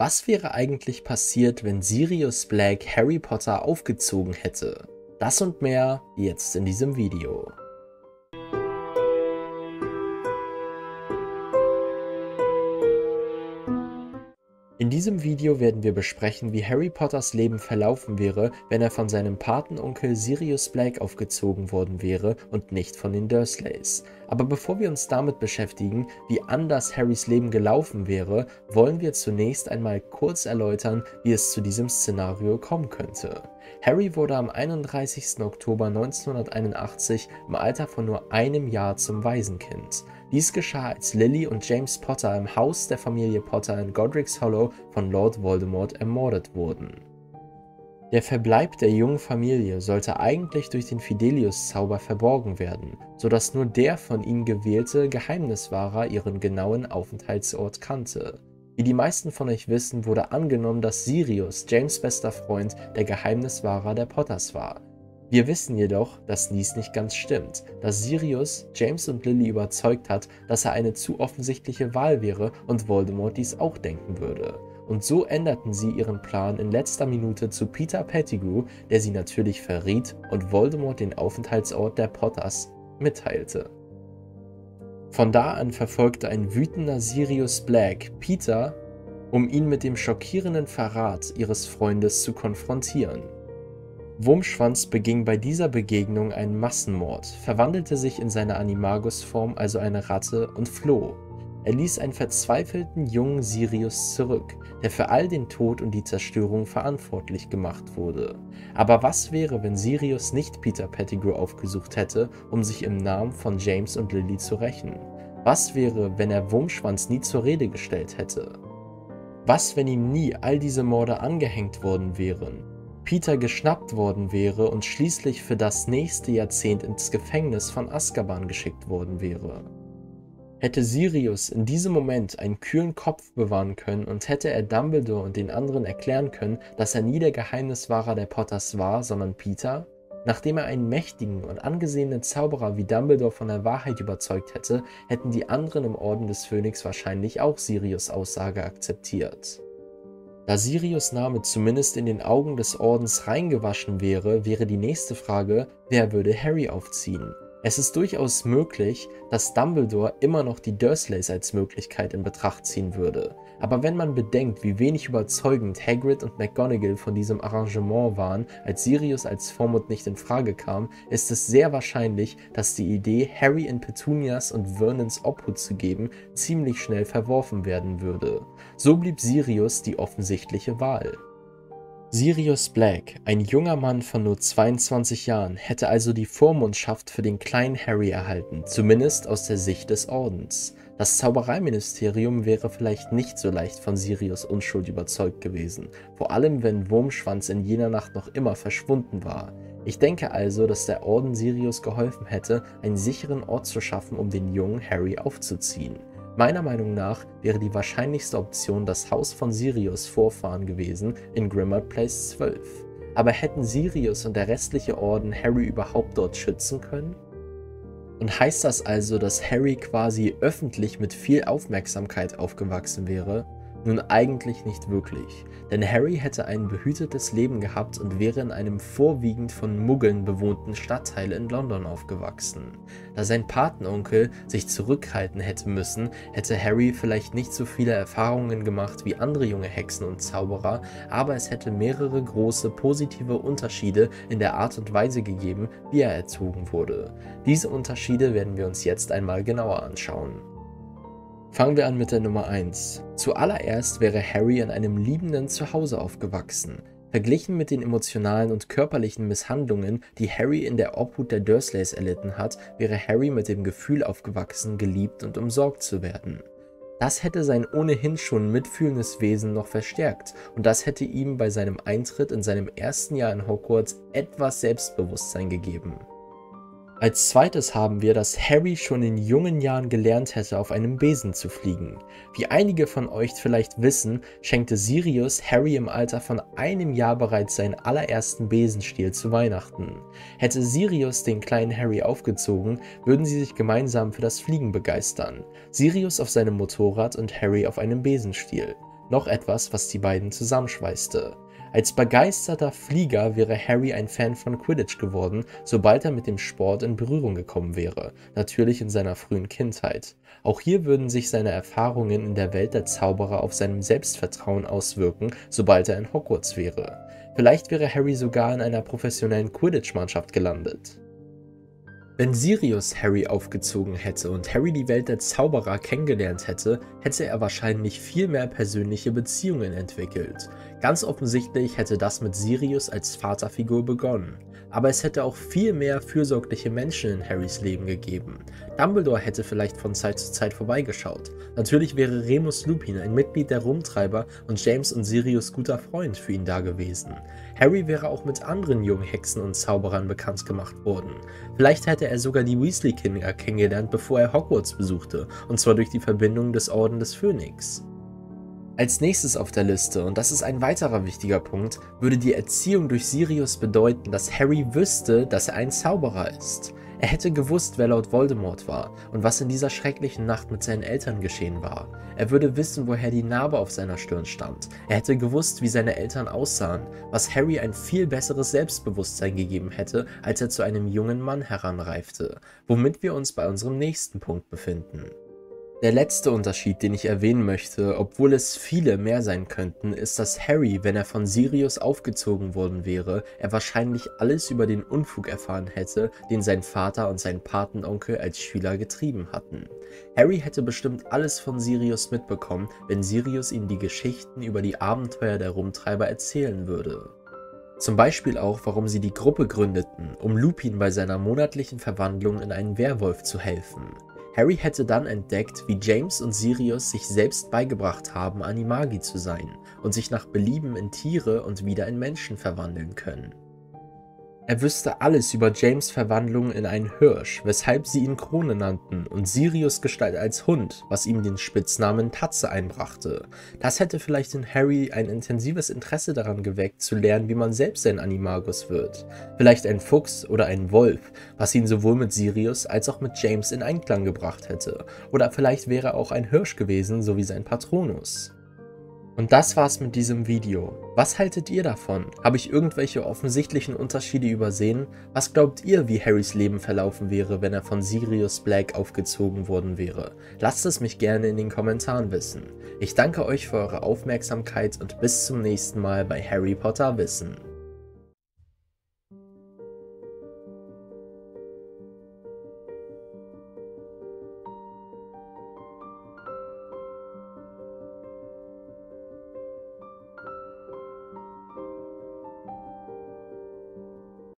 Was wäre eigentlich passiert, wenn Sirius Black Harry Potter aufgezogen hätte? Das und mehr jetzt in diesem Video. In diesem Video werden wir besprechen, wie Harry Potters Leben verlaufen wäre, wenn er von seinem Patenonkel Sirius Black aufgezogen worden wäre und nicht von den Dursleys. Aber bevor wir uns damit beschäftigen, wie anders Harrys Leben gelaufen wäre, wollen wir zunächst einmal kurz erläutern, wie es zu diesem Szenario kommen könnte. Harry wurde am 31. Oktober 1981 im Alter von nur einem Jahr zum Waisenkind. Dies geschah, als Lily und James Potter im Haus der Familie Potter in Godric's Hollow von Lord Voldemort ermordet wurden. Der Verbleib der jungen Familie sollte eigentlich durch den Fidelius-Zauber verborgen werden, sodass nur der von ihnen gewählte Geheimniswahrer ihren genauen Aufenthaltsort kannte. Wie die meisten von euch wissen, wurde angenommen, dass Sirius, James bester Freund, der Geheimniswahrer der Potters war. Wir wissen jedoch, dass dies nicht ganz stimmt, da Sirius James und Lily überzeugt hat, dass er eine zu offensichtliche Wahl wäre und Voldemort dies auch denken würde. Und so änderten sie ihren Plan in letzter Minute zu Peter Pettigrew, der sie natürlich verriet und Voldemort den Aufenthaltsort der Potters mitteilte. Von da an verfolgte ein wütender Sirius Black Peter, um ihn mit dem schockierenden Verrat ihres Freundes zu konfrontieren. Wurmschwanz beging bei dieser Begegnung einen Massenmord, verwandelte sich in seine Animagus-Form, also eine Ratte, und floh. Er ließ einen verzweifelten jungen Sirius zurück, der für all den Tod und die Zerstörung verantwortlich gemacht wurde. Aber was wäre, wenn Sirius nicht Peter Pettigrew aufgesucht hätte, um sich im Namen von James und Lily zu rächen? Was wäre, wenn er Wurmschwanz nie zur Rede gestellt hätte? Was, wenn ihm nie all diese Morde angehängt worden wären? Peter geschnappt worden wäre und schließlich für das nächste Jahrzehnt ins Gefängnis von Azkaban geschickt worden wäre. Hätte Sirius in diesem Moment einen kühlen Kopf bewahren können und hätte er Dumbledore und den anderen erklären können, dass er nie der Geheimniswahrer der Potters war, sondern Peter? Nachdem er einen mächtigen und angesehenen Zauberer wie Dumbledore von der Wahrheit überzeugt hätte, hätten die anderen im Orden des Phönix wahrscheinlich auch Sirius Aussage akzeptiert. Da Sirius Name zumindest in den Augen des Ordens reingewaschen wäre, wäre die nächste Frage, wer würde Harry aufziehen? Es ist durchaus möglich, dass Dumbledore immer noch die Dursleys als Möglichkeit in Betracht ziehen würde. Aber wenn man bedenkt, wie wenig überzeugend Hagrid und McGonagall von diesem Arrangement waren, als Sirius als Vormund nicht in Frage kam, ist es sehr wahrscheinlich, dass die Idee, Harry in Petunias und Vernons Obhut zu geben, ziemlich schnell verworfen werden würde. So blieb Sirius die offensichtliche Wahl. Sirius Black, ein junger Mann von nur 22 Jahren, hätte also die Vormundschaft für den kleinen Harry erhalten, zumindest aus der Sicht des Ordens. Das Zaubereiministerium wäre vielleicht nicht so leicht von Sirius Unschuld überzeugt gewesen, vor allem wenn Wurmschwanz in jener Nacht noch immer verschwunden war. Ich denke also, dass der Orden Sirius geholfen hätte, einen sicheren Ort zu schaffen, um den jungen Harry aufzuziehen. Meiner Meinung nach wäre die wahrscheinlichste Option das Haus von Sirius Vorfahren gewesen in Grimmauld Place 12. Aber hätten Sirius und der restliche Orden Harry überhaupt dort schützen können? Und heißt das also, dass Harry quasi öffentlich mit viel Aufmerksamkeit aufgewachsen wäre? Nun eigentlich nicht wirklich, denn Harry hätte ein behütetes Leben gehabt und wäre in einem vorwiegend von Muggeln bewohnten Stadtteil in London aufgewachsen. Da sein Patenonkel sich zurückhalten hätte müssen, hätte Harry vielleicht nicht so viele Erfahrungen gemacht wie andere junge Hexen und Zauberer, aber es hätte mehrere große positive Unterschiede in der Art und Weise gegeben, wie er erzogen wurde. Diese Unterschiede werden wir uns jetzt einmal genauer anschauen. Fangen wir an mit der Nummer 1. Zuallererst wäre Harry in einem liebenden Zuhause aufgewachsen. Verglichen mit den emotionalen und körperlichen Misshandlungen, die Harry in der Obhut der Dursleys erlitten hat, wäre Harry mit dem Gefühl aufgewachsen, geliebt und umsorgt zu werden. Das hätte sein ohnehin schon mitfühlendes Wesen noch verstärkt und das hätte ihm bei seinem Eintritt in seinem ersten Jahr in Hogwarts etwas Selbstbewusstsein gegeben. Als zweites haben wir, dass Harry schon in jungen Jahren gelernt hätte, auf einem Besen zu fliegen. Wie einige von euch vielleicht wissen, schenkte Sirius Harry im Alter von einem Jahr bereits seinen allerersten Besenstiel zu Weihnachten. Hätte Sirius den kleinen Harry aufgezogen, würden sie sich gemeinsam für das Fliegen begeistern. Sirius auf seinem Motorrad und Harry auf einem Besenstiel. noch etwas, was die beiden zusammenschweißte. Als begeisterter Flieger wäre Harry ein Fan von Quidditch geworden, sobald er mit dem Sport in Berührung gekommen wäre, natürlich in seiner frühen Kindheit. Auch hier würden sich seine Erfahrungen in der Welt der Zauberer auf seinem Selbstvertrauen auswirken, sobald er in Hogwarts wäre. Vielleicht wäre Harry sogar in einer professionellen Quidditch-Mannschaft gelandet. Wenn Sirius Harry aufgezogen hätte und Harry die Welt der Zauberer kennengelernt hätte, hätte er wahrscheinlich viel mehr persönliche Beziehungen entwickelt. Ganz offensichtlich hätte das mit Sirius als Vaterfigur begonnen aber es hätte auch viel mehr fürsorgliche Menschen in Harrys Leben gegeben. Dumbledore hätte vielleicht von Zeit zu Zeit vorbeigeschaut. Natürlich wäre Remus Lupin ein Mitglied der Rumtreiber und James und Sirius guter Freund für ihn da gewesen. Harry wäre auch mit anderen jungen Hexen und Zauberern bekannt gemacht worden. Vielleicht hätte er sogar die Weasley-Kinder kennengelernt, bevor er Hogwarts besuchte, und zwar durch die Verbindung des Orden des Phönix. Als nächstes auf der Liste, und das ist ein weiterer wichtiger Punkt, würde die Erziehung durch Sirius bedeuten, dass Harry wüsste, dass er ein Zauberer ist. Er hätte gewusst, wer Lord Voldemort war und was in dieser schrecklichen Nacht mit seinen Eltern geschehen war. Er würde wissen, woher die Narbe auf seiner Stirn stammt. Er hätte gewusst, wie seine Eltern aussahen, was Harry ein viel besseres Selbstbewusstsein gegeben hätte, als er zu einem jungen Mann heranreifte, womit wir uns bei unserem nächsten Punkt befinden. Der letzte Unterschied, den ich erwähnen möchte, obwohl es viele mehr sein könnten, ist, dass Harry, wenn er von Sirius aufgezogen worden wäre, er wahrscheinlich alles über den Unfug erfahren hätte, den sein Vater und sein Patenonkel als Schüler getrieben hatten. Harry hätte bestimmt alles von Sirius mitbekommen, wenn Sirius ihm die Geschichten über die Abenteuer der Rumtreiber erzählen würde. Zum Beispiel auch, warum sie die Gruppe gründeten, um Lupin bei seiner monatlichen Verwandlung in einen Werwolf zu helfen. Harry hätte dann entdeckt, wie James und Sirius sich selbst beigebracht haben, Animagi zu sein und sich nach Belieben in Tiere und wieder in Menschen verwandeln können. Er wüsste alles über James Verwandlung in einen Hirsch, weshalb sie ihn Krone nannten, und Sirius Gestalt als Hund, was ihm den Spitznamen Tatze einbrachte. Das hätte vielleicht in Harry ein intensives Interesse daran geweckt, zu lernen, wie man selbst ein Animagus wird. Vielleicht ein Fuchs oder ein Wolf, was ihn sowohl mit Sirius als auch mit James in Einklang gebracht hätte. Oder vielleicht wäre er auch ein Hirsch gewesen, so wie sein Patronus. Und das war's mit diesem Video. Was haltet ihr davon? Habe ich irgendwelche offensichtlichen Unterschiede übersehen? Was glaubt ihr, wie Harrys Leben verlaufen wäre, wenn er von Sirius Black aufgezogen worden wäre? Lasst es mich gerne in den Kommentaren wissen. Ich danke euch für eure Aufmerksamkeit und bis zum nächsten Mal bei Harry Potter Wissen.